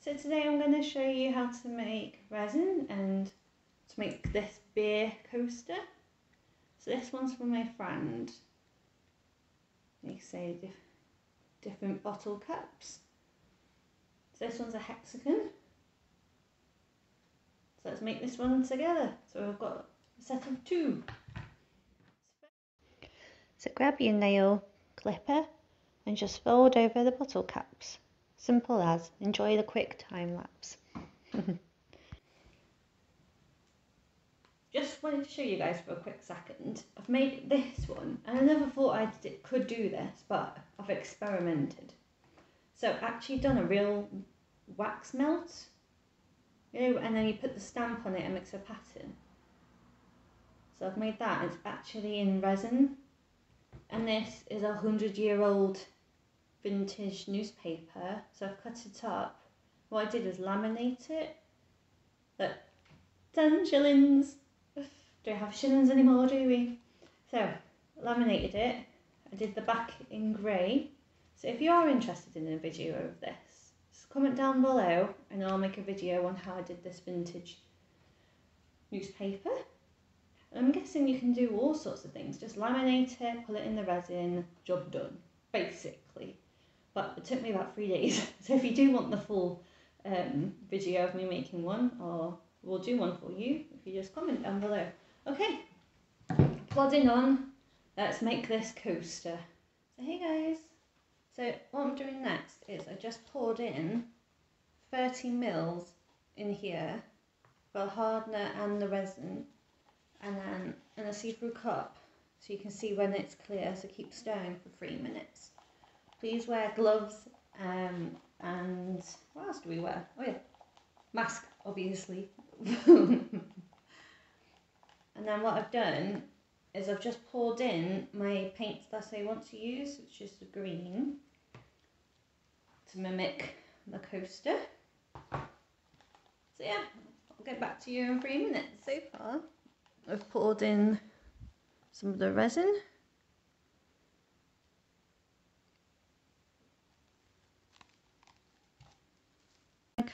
So today I'm going to show you how to make resin and to make this beer coaster. So this one's for my friend. They say diff different bottle caps. So this one's a hexagon. So let's make this one together. So I've got a set of two. So grab your nail clipper and just fold over the bottle caps. Simple as. Enjoy the quick time lapse. Just wanted to show you guys for a quick second. I've made this one and I never thought I could do this but I've experimented. So actually done a real wax melt you know, and then you put the stamp on it and makes a pattern. So I've made that. It's actually in resin and this is a hundred year old vintage newspaper. So I've cut it up. What I did is laminate it. Look, 10 shillings. Don't have shillings anymore, do we? So, laminated it. I did the back in grey. So if you are interested in a video of this, just comment down below and I'll make a video on how I did this vintage newspaper. And I'm guessing you can do all sorts of things. Just laminate it, pull it in the resin, job done, basically but it took me about three days. So if you do want the full um, video of me making one, or we'll do one for you, if you just comment down below. Okay, plodding on, let's make this coaster. So hey guys, so what I'm doing next is I just poured in 30 mils in here for the hardener and the resin, and then in a see-through cup, so you can see when it's clear, so keep stirring for three minutes. Please wear gloves um, and what else do we wear? Oh yeah, mask obviously. and then what I've done is I've just poured in my paints that I want to use, which is the green, to mimic the coaster. So yeah, I'll get back to you in three minutes. So far, I've poured in some of the resin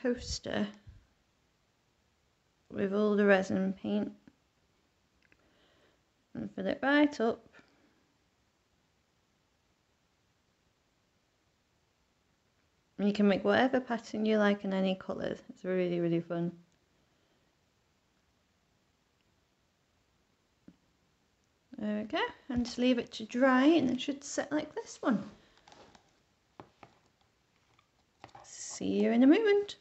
coaster with all the resin paint and fill it right up. You can make whatever pattern you like in any colours it's really really fun. There we go. And just leave it to dry and it should set like this one. See you in a moment